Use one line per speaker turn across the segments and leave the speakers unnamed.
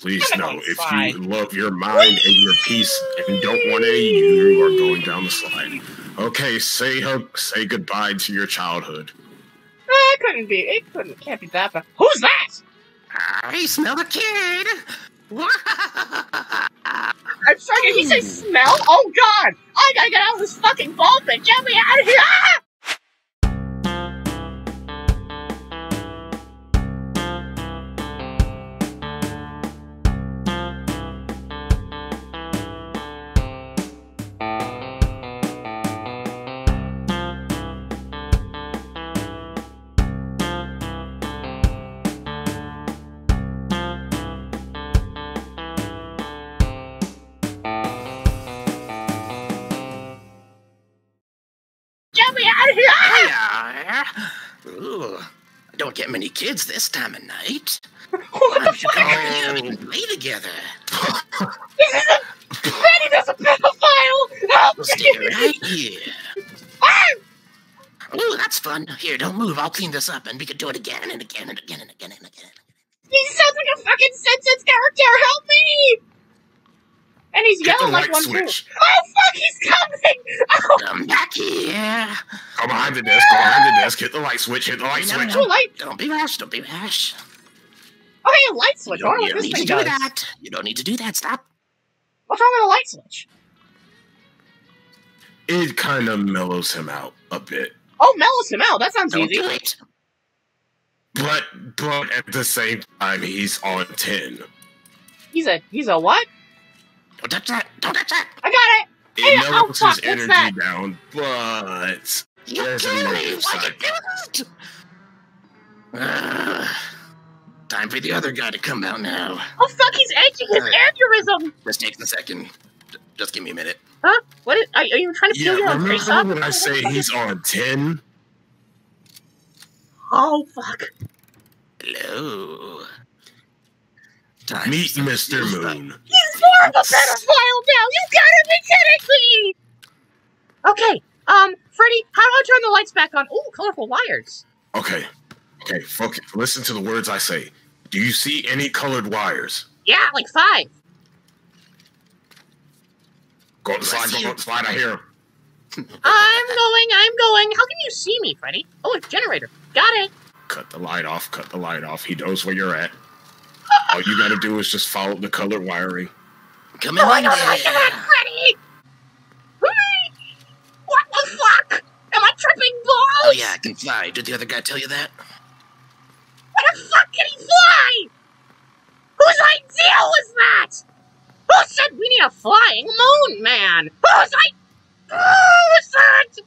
Please know if
slide.
you love your mind and your peace and don't want any, you are going down the slide. Okay, say hug, say goodbye to your childhood.
Eh, It couldn't be. It couldn't. Can't be that bad. Who's that?
I smell a kid.
I'm sorry. Did he say smell? Oh God! I gotta get out of this fucking ball pit. Get me out of here! Ah!
Ooh, I don't get many kids this time of night.
What the
We should
fuck?
go we can play together.
This is a Freddy. Pedophile. Help
stay right here.
Ah!
Ooh, that's fun. Here, don't move. I'll clean this up, and we can do it again and again and again and again and again.
He sounds like a fucking Simpsons character. Help me! And he's
Hit the
yelling like
light
one
switch.
too. Oh fuck! He's coming! Oh,
Come back here.
Go behind the desk, go behind the desk, hit the light switch, hit the light
No,
switch.
too late.
Don't be rash. Don't be rash.
Okay, oh, a light switch.
You don't,
don't
you don't need to do
does.
that. You don't need to do that. Stop.
What's wrong with a light switch?
It kind of mellows him out a bit.
Oh, mellows him out. That sounds
Don't
easy.
do it.
But but at the same time, he's on ten.
He's a he's a what?
Don't touch that. Don't touch that.
I got it.
It
Hey, oh,
mellows
fuck,
his energy
that?
down, but
You
There's a
can't
negative
leave like
side.
it. Uh, time for the other guy to come out now.
Oh fuck! He's edging his
Alright.
aneurysm.
This takes a second. Just give me a minute.
Huh? What? Is, are, are you trying to
yeah.
peel your own face
Remember
up?
when I say he's on ten?
Oh fuck!
Hello. Time
Meet Mr. Moon.
He's more of a pedophile now. You gotta be kidding me! Okay. Um, Freddy, how do I turn the lights back on? Ooh, colorful wires.
Okay, okay, focus. Listen to the words I say. Do you see any colored wires?
Yeah, like five.
Go up the slide, go up the slide. I hear him.
I'm going. I'm going. How can you see me, Freddy? Oh, it's generator. Got it.
Cut the light off. Cut the light off. He knows where you're at. All you gotta do is just follow the colored wiring.
Come
Oh, I
in
don't like that, Freddy. What the fuck? Am I tripping balls?
Oh yeah, I can fly. Did the other guy tell you that?
Where the fuck can he fly? Whose idea was that? Who said we need a flying moon man? Whose I? Who was that?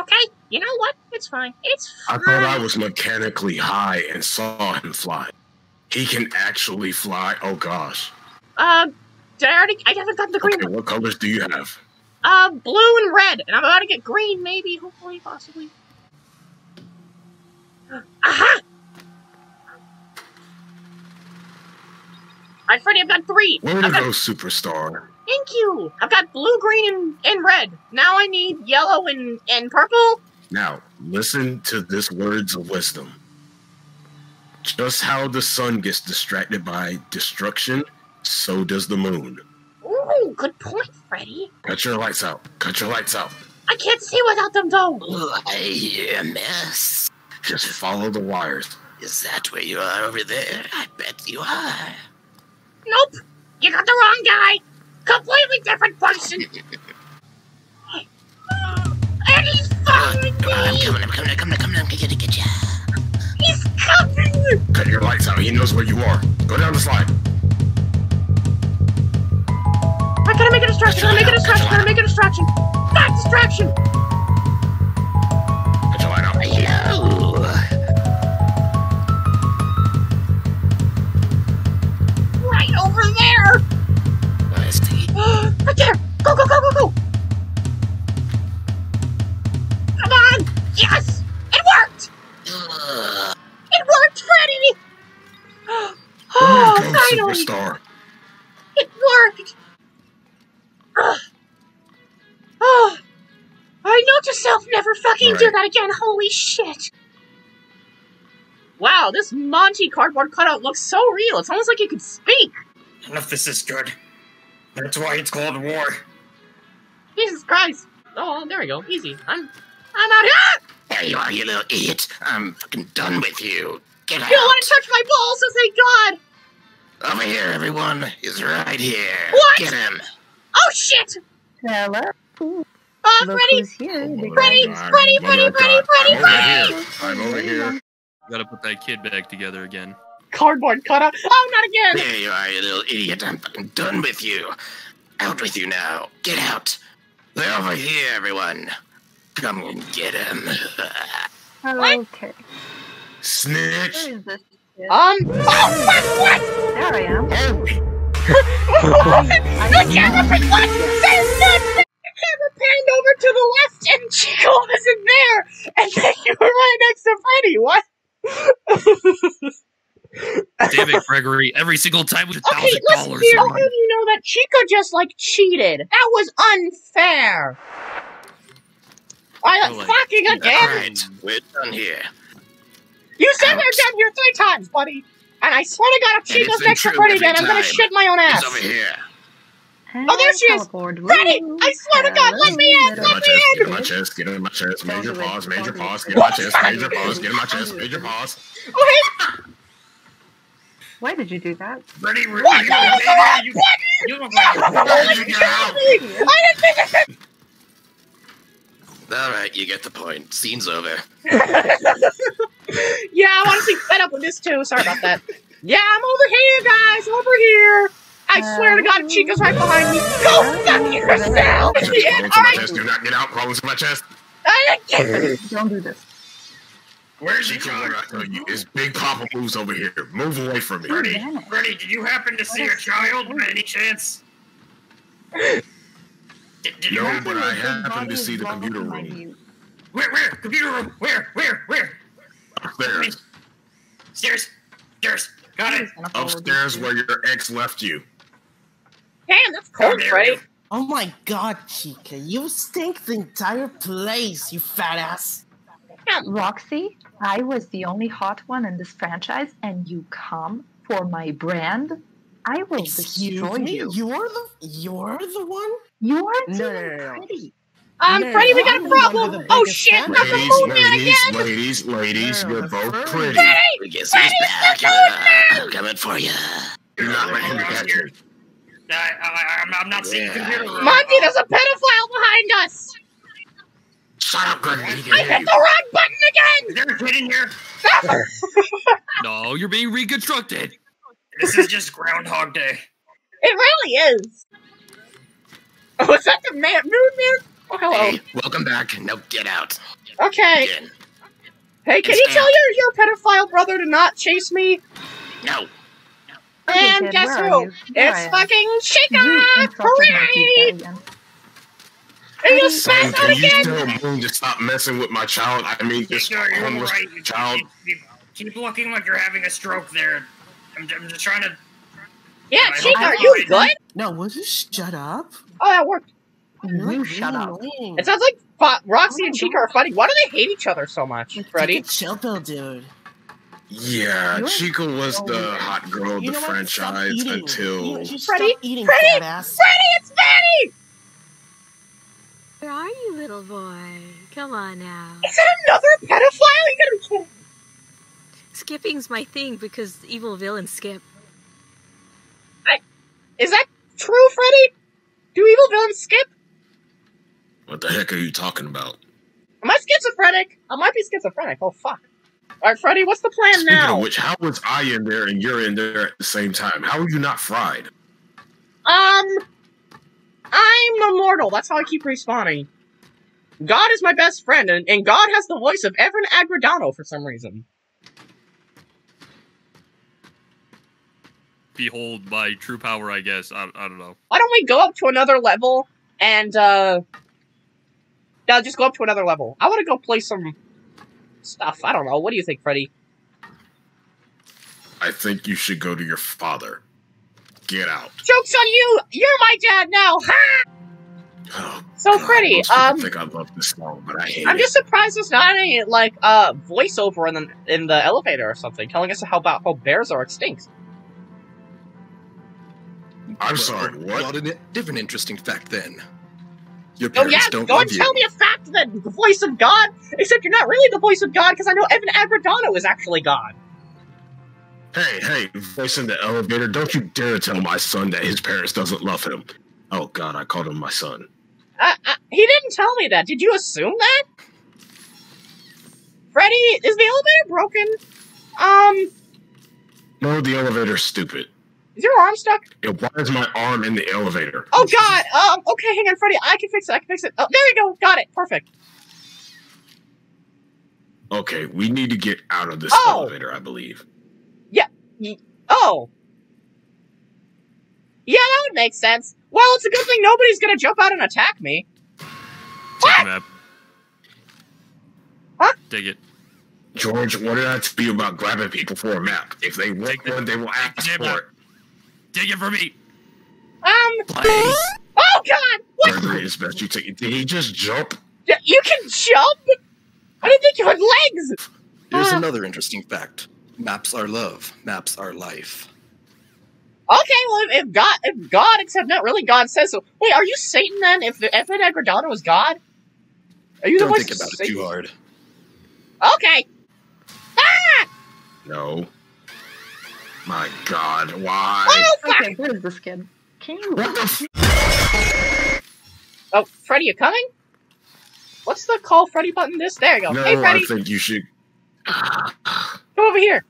Okay, you know what? It's fine. It's fine.
I thought I was mechanically high and saw him fly. He can actually fly. Oh gosh.
Uh, did I already? I haven't gotten the green
Okay,
one.
what colors do you have?
Uh, blue and red, and I'm about to get green, maybe, hopefully, possibly. Aha! Alright, Freddy, I've got three.
Way to
I've got,
go, superstar.
thank you. I've got blue, green, and, and red. Now I need yellow and, and purple.
Now, listen to this words of wisdom. Just how the sun gets distracted by destruction, so does the moon.
Ooh, good point, Freddy.
Cut your lights out. Cut your lights out.
I can't see without them, though.
Oh, I hear a mess.
Just follow the wires.
Is that where you are over there? I bet you are.
Nope, you got the wrong guy. Completely different person. and he's following
oh, Come I'm
me. Distraction. That distraction. I note to self never fucking do that again. Holy shit. Wow, this Monty cardboard cutout looks so real. It's almost like it could speak.
None of this is good. That's why it's called war.
Jesus Christ. Oh, there we go. Easy. I'm I'm out here.
There you are, you little idiot. I'm fucking done with you. Get out.
You don't want to touch my balls, so thank God.
Over here, everyone. He's right here.
What?
Get him.
Oh shit.
Hello.
Oh,
Look
Freddy.
who's here. Big
Freddy, Freddy, Freddy, Freddy, Freddy,
I'm over
Freddy.
here. I'm over here.
Gotta put that kid back together again.
Cardboard cutout. Oh, not again.
There you are, you little idiot. I'm fucking done with you. Out with you now. Get out. They're over here, everyone. Come and get him.
Okay.
Snitch.
Where is this? kid?
Um. Oh, fuck, what?
There I am.
the camera pan- what? There's not. The camera panned over to the left, and Chica wasn't there, and then you were right next to Freddy. What?
David Gregory, every single time with a
Okay,
thousand
listen
dollars.
here. I'll have you know that Chica just like cheated. That was unfair. I
Oh, like,
fucking again.
Alright, we're done here.
You said we're done here three times, buddy. And I swear to God, if
And Chica's
next to
true
Freddy again, I'm gonna
time.
shit my own
He's
ass.
over here.
Oh, there she is.
Teleport
Freddy,
room.
I swear to God, let me in, let me
chest,
in.
get in my chest, get in my chest, major pause, major pause, get in my chest, major pause, get in my chest, major pause.
Oh, okay,
Why did you do that?
Freddy,
what? No, that's the wrong
you,
button.
you look like a
Holy
Freddy.
shit, I didn't think of
Alright, you get the point. Scene's over.
Yeah, I want to see fed up with this too. Sorry about that. Yeah, I'm over here, guys. Over here. I swear to God, Chica's right behind me. Go fuck yourself.
Problems
Yeah,
in
all
my chest, do not get out, problems in my chest.
I- can't.
Don't do this.
Where's
She
your
can I tell you, it's Big Papa moves over here. Move away from me.
Freddy,
Damn it.
Freddy, did you happen to see a child by any chance? Did, did
No,
happen
but I happened to see the computer room
view.
Where, where? Computer room. Where, where, where?
upstairs.
Stairs. Stairs. Got it.
Upstairs where your ex left you.
Damn, that's cold,
dare
Freddy.
you.
Oh my god, Chica, you stink the entire place, you fat ass.
Roxy, I was the only hot one in this franchise, and you come for my brand. I will
Excuse
destroy
me?
you.
You're the you're the one?
You aren't
No,
even
no, no, no.
pretty.
Um,
No,
Freddy, we got
I'm
a problem. Oh shit, not the
Ladies,
moon man
ladies,
again.
ladies, ladies,
No,
you're both pretty.
Freddy,
Guess who's back? Uh, I'm coming for you.
You're not letting me you.
I, I, I'm, I'm not seeing computer room.
Monty, there's a pedophile behind us.
Shut up, Gordon. He
I hit the wrong button
Is there a kid in here?
again.
No, you're being reconstructed.
This is just Groundhog Day.
it really is. Oh, is that the man, moon man? Oh, hello.
Hey, welcome back. Now get out.
Okay.
Again.
Hey, can
It's
you tell your your pedophile brother to not chase me?
No.
Okay,
And
kid,
guess who?
you? There I
It's
am.
fucking Chica!
You
Hooray!
pizza again.
Are you
Son,
spaz out
can you
again?
tell Moon to stop messing with my child? I mean, this
No, you're right. You,
child.
you, you keep looking like you're having a stroke there. I'm, I'm just trying to.
Yeah,
I
Chica, are you
right.
good?
No, will you shut up?
Oh, that worked.
You're
shut up.
annoying.
It sounds like Fo- Roxy
Oh
and
my
Chica
God.
are fighting. Why do they hate each other so much,
Take
Freddy?
chill pill, dude.
Yeah,
You're
Chica was
oh,
the
weird.
hot girl of
You
the
know
franchise
eating.
until.
You, you
Freddy,
eating,
Freddy,
fat ass.
Freddy, it's Freddy!
Where are you, little boy? Come on now.
Is that another pedophile? You gotta be.
Skipping's my thing because evil villains skip.
Is that true, Freddy? Do evil villains skip?
What the heck are you talking about?
Am I schizophrenic? I might be schizophrenic. Oh, fuck. Alright, Freddy, what's the plan
Speaking
now?
of which, how was I in there and you're in there at the same time? How are you not fried?
Um, I'm immortal. That's how I keep respawning. God is my best friend, and, and God has the voice of Evan Agredano for some reason.
Behold my true power, I guess. I, I don't know.
Why don't we go up to another level and, uh... Yeah, just go up to another level. I want to go play some stuff. I don't know. What do you think, Freddy?
I think you should go to your father. Get out.
Joke's on you! You're my dad now! Ha!
Oh,
So,
God,
Freddy,
most
um,
think I love this song, but I hate
I'm
it.
just surprised there's not any like uh voiceover in the in the elevator or something telling us how about how bears are extinct.
I'm sorry. What?
Got a different interesting fact then. Your
Oh yeah,
don't
go and
you.
tell me a fact that the voice of God. Except you're not really the voice of God because I know Evan Agredano is actually God.
Hey, hey, voice in the elevator! Don't you dare tell my son that his parents doesn't love him. Oh God, I called him my son.
Uh, uh, he didn't tell me that. Did you assume that? Freddy, is the elevator broken? Um,
No, the elevator's stupid.
Is your arm stuck?
Yo, why is my arm in the elevator?
Oh God. Um. Okay, hang on, Freddy. I can fix it. I can fix it. Oh, there you go. Got it. Perfect.
Okay, we need to get out of this
Oh.
elevator. I believe. Yeah.
Oh. Yeah, that would make sense. Well, it's a good thing nobody's gonna jump out and attack me.
Take a map.
Huh?
Dig it.
George, what did I tell you about grabbing people for a map? If they want one, they will ask
Yeah,
for
but-
it.
Dig it for me.
Um.
Please.
Oh God. What?
Gregory, it's best you take. Did he just jump?
Y- You can jump? I didn't think you had legs.
Here's
Uh.
another interesting fact. Maps are love. Maps are life.
Okay, well, if, if God, if God, except not really God says so. Wait, are you Satan then? If if Agredano was God, are you the
one?
Don't
think
of
about it too hard.
Okay. Ah!
No. My God, why?
Oh, fuck!
Okay, where is this kid? Can you?
What the? F-
Oh, Freddy, you coming? What's the call Freddy button? This? There you go.
no,
hey,
I think you should.
come over here.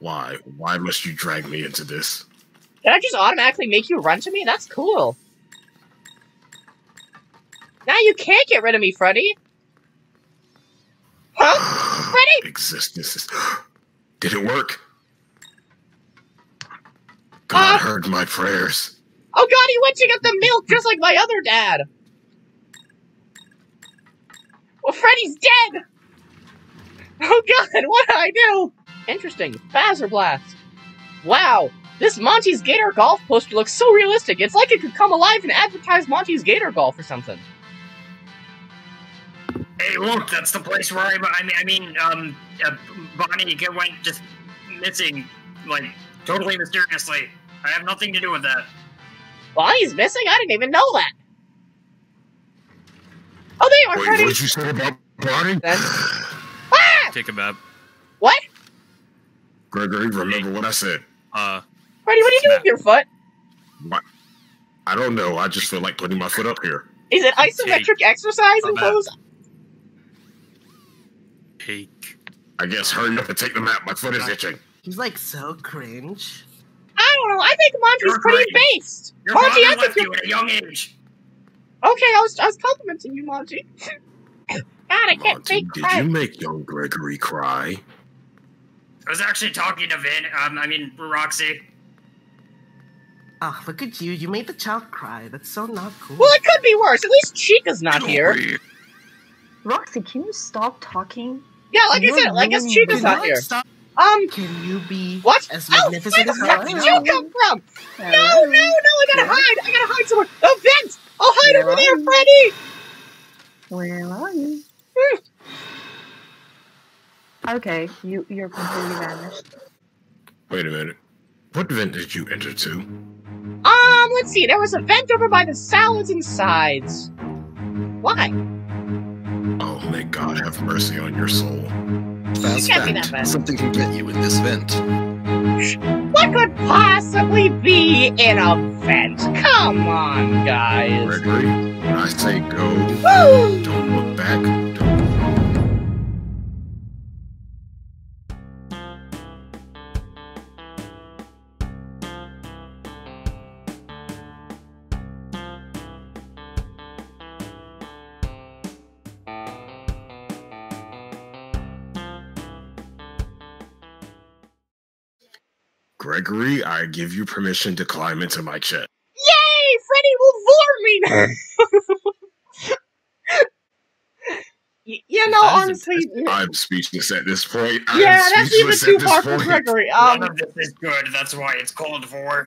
Why? Why must you drag me into this?
Did I just automatically make you run to me? That's cool. Now you can't get rid of me, Freddy. Huh? Freddy?
Existence is. Did it work? God
Uh.
heard my prayers.
Oh god, he went to get the milk just like my other dad. Well, Freddy's dead. Oh god, what did I do? Interesting. Phaser blast. Wow, this Monty's Gator Golf poster looks so realistic. It's like it could come alive and advertise Monty's Gator Golf or something.
Hey, look, that's the place where I, I mean, I mean, um, uh, Bonnie went just missing, like, totally mysteriously. I have nothing to do with that.
Bonnie's missing? I didn't even know that. Oh, there you are,
Wait,
Freddy.
what did you say about Barney?
Then-
Take a map.
What?
Gregory, remember what I said.
Uh,
Freddy, what are you doing with your foot?
What? I don't know. I just feel like putting my foot up here.
Is it isometric exercise
I'm
in
back.
pose?
take.
I guess hurry up and take the map. My foot is itching.
He's like so cringe.
I don't know. I think Monty's
You're
pretty
great.
based.
Your
Monty,
father
I think
left
you're
you at a young age.
okay. I was I was complimenting you, Monty. God, I can't
Monty,
fake
did
cry.
you make young Gregory cry?
I was actually talking to Vin, um, I mean, Roxy.
Oh, look at you. You made the child cry. That's so not cool.
Well, it could be worse. At least Chica's not here.
Roxy, can you stop talking?
Yeah, like I
You're
said, I guess Chica's not here.
Stop.
Um,
Can you be
what?
as
Oh, where
magnificent
the
as
fuck
I
did
am?
you come from? No, no, no! I gotta hide. I gotta hide somewhere. A vent. I'll hide
Where
over there,
you?
Freddy.
Where are you? Okay, you you're completely vanished.
Wait a minute. What vent did you enter to?
Um, let's see. There was a vent over by the salads and sides. Why?
Oh, may God have mercy on your soul.
Fast
can't be
fact.
that bad.
Something can get you in this vent.
What could possibly be in a vent? Come on, guys.
Gregory, when I say go,
Woo!
don't look back. Gregory, I give you permission to climb into my chest.
Yay! Freddy will vor me! Y- you know,
That is
honestly,
I'm speechless at this point. I'm
yeah, that's even too far for
point.
Gregory.
None
Um,
of this is good, that's why it's called for.